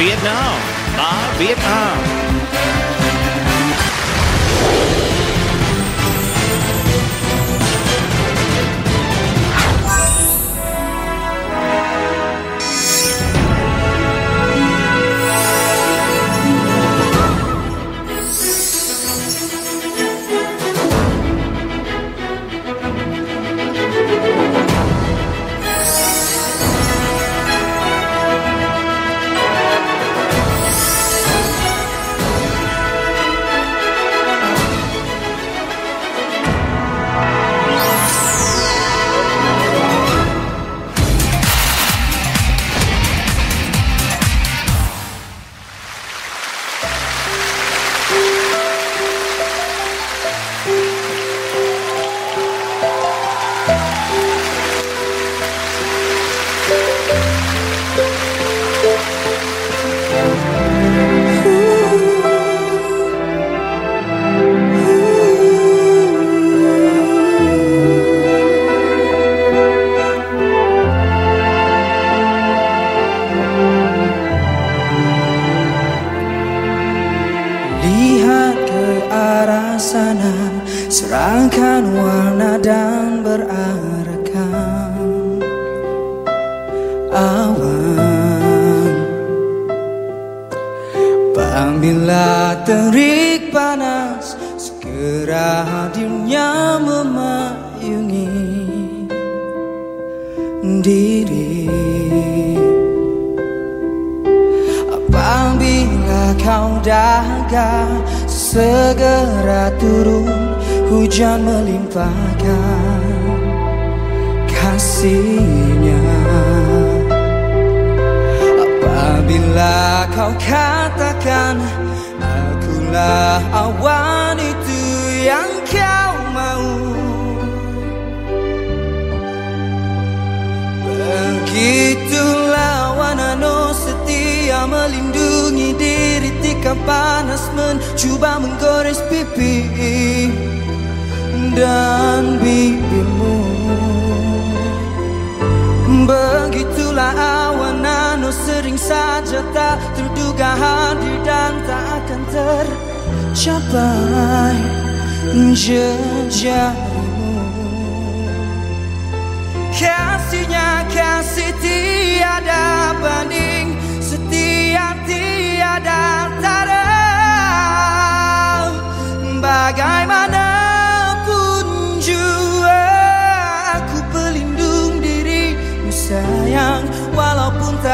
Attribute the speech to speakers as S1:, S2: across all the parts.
S1: Vietnam, by Vietnam.
S2: Arah sana Serangkan warna dan berarakan Awan. Apabila terik panas Segera hadirnya memayungi diri. Apabila kau dahaga Segera turun Hujan melimpahkan Kasihnya. Apabila kau katakan Akulah awan itu yang kau mau Begitulah Wanano setia melindungi Tika panas mencoba menggores pipi dan bibirmu Begitulah awan nano sering saja tak terduga hadir dan tak akan tercapai jejarimu Kasihnya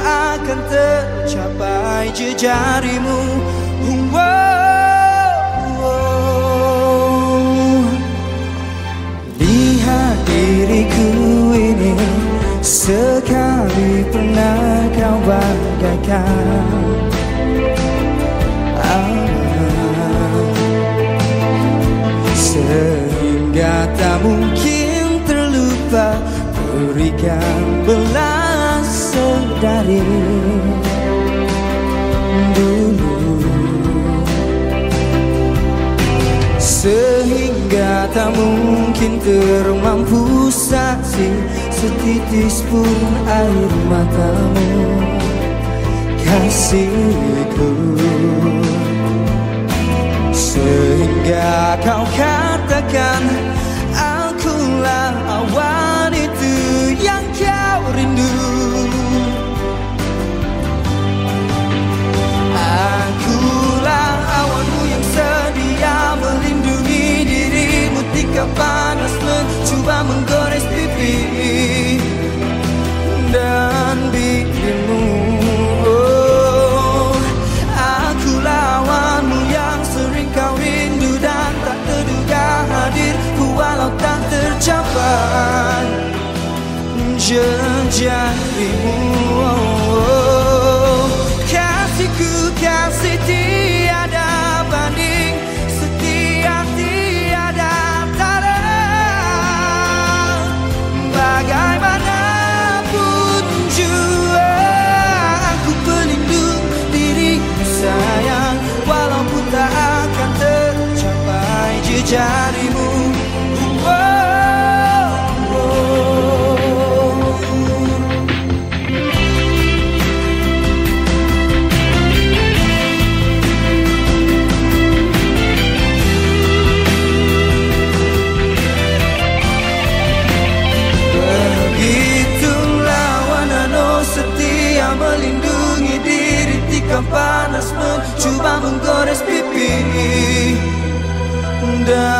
S2: akan tercapai jejarimu dari dulu. Sehingga tak mungkin termampu saksi Setitis pun air matamu Kasihku. Sehingga kau katakan 人间里 dan